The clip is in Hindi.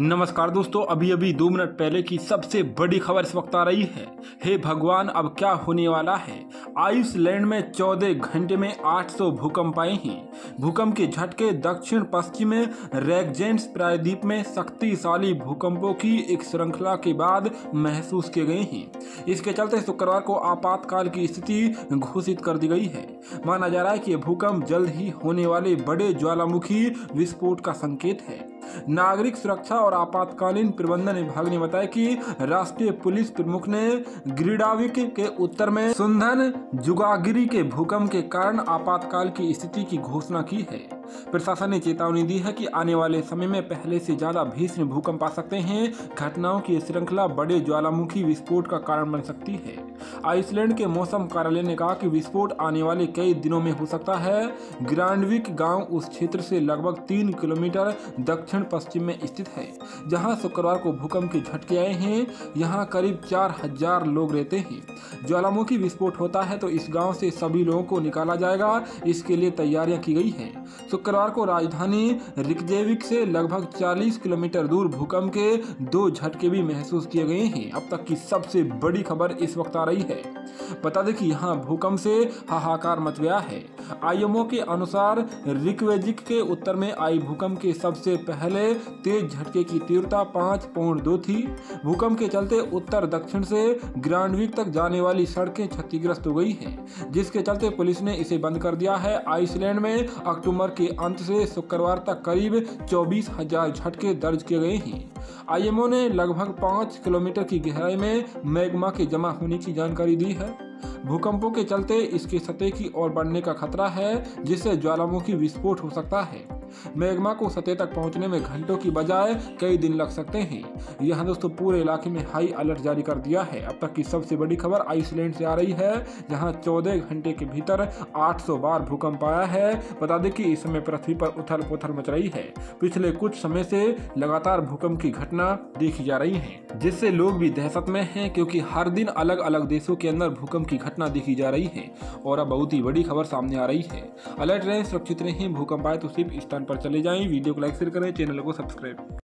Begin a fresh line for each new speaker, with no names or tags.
नमस्कार दोस्तों अभी अभी दो मिनट पहले की सबसे बड़ी खबर इस वक्त आ रही है। हे भगवान, अब क्या होने वाला है? आइसलैंड में 14 घंटे में 800 भूकंप आए हैं। भूकंप के झटके दक्षिण पश्चिम में रेगजेंट्स प्रायद्वीप में शक्तिशाली भूकंपों की एक श्रृंखला के बाद महसूस किए गए हैं। इसके चलते शुक्रवार को आपातकाल की स्थिति घोषित कर दी गई है। माना जा रहा है कि भूकंप जल्द ही होने वाले बड़े ज्वालामुखी विस्फोट का संकेत है। नागरिक सुरक्षा और आपातकालीन प्रबंधन विभाग ने बताया कि राष्ट्रीय पुलिस प्रमुख ने ग्रीडाविक के उत्तर में सुंदन जुगागिरी के भूकंप के कारण आपातकाल की स्थिति की घोषणा की है। प्रशासन ने चेतावनी दी है कि आने वाले समय में पहले से ज़्यादा भीषण भूकंप आ सकते हैं। घटनाओं की श्रृंखला बड़े ज्वालामुखी विस्फोट का कारण बन सकती है। आइसलैंड के मौसम कार्यालय ने कहा कि विस्फोट आने वाले कई दिनों में हो सकता है। ग्रांडविक गाँव उस क्षेत्र से लगभग तीन किलोमीटर दक्षिण पश्चिम में स्थित है, जहाँ शुक्रवार को भूकंप के झटके आए हैं। यहाँ करीब चार हज़ार लोग रहते हैं। ज्वालामुखी विस्फोट होता है तो इस गाँव से सभी लोगों को निकाला जाएगा। इसके लिए तैयारियाँ की गई हैं। शुक्रवार को राजधानी रिकजेविक से लगभग 40 किलोमीटर दूर भूकंप के दो झटके भी महसूस किए गए हैं। अब तक की सबसे बड़ी खबर इस वक्त आ रही है। बता दें कि यहाँ भूकंप से हाहाकार मच गया है। आईएमओ के अनुसार रिकवेजिक के उत्तर में आई भूकंप के सबसे पहले तेज झटके की तीव्रता पाँच पौंड दो थी। भूकंप के चलते उत्तर दक्षिण से ग्रांडविक तक जाने वाली सड़कें क्षतिग्रस्त हो गई हैं, जिसके चलते पुलिस ने इसे बंद कर दिया है। आइसलैंड में अक्टूबर के अंत से शुक्रवार तक करीब चौबीस हज़ार झटके दर्ज किए गए हैं। आईएमओ ने लगभग पाँच किलोमीटर की गहराई में मैग्मा के जमा होने की जानकारी दी है। भूकंपों के चलते इसकी सतह की ओर बढ़ने का खतरा है, जिससे ज्वालामुखी विस्फोट हो सकता है। मैग्मा को सतह तक पहुँचने में घंटों की बजाय कई दिन लग सकते हैं। यहाँ दोस्तों पूरे इलाके में हाई अलर्ट जारी कर दिया है। अब तक की सबसे बड़ी खबर आइसलैंड से आ रही है, जहाँ 14 घंटे के भीतर 800 बार भूकंप आया है। बता दें कि इस समय पृथ्वी पर उथल पुथल मच रही है। पिछले कुछ समय से लगातार भूकंप की घटना देखी जा रही है। जिससे लोग भी दहशत में हैं क्योंकि हर दिन अलग अलग देशों के अंदर भूकंप की घटना देखी जा रही है और अब बहुत ही बड़ी खबर सामने आ रही है। अलर्ट रहें, सुरक्षित रहें, भूकंप आए तो सिर्फ़ स्थान पर चले जाएँ। वीडियो को लाइक, शेयर करें, चैनल को सब्सक्राइब।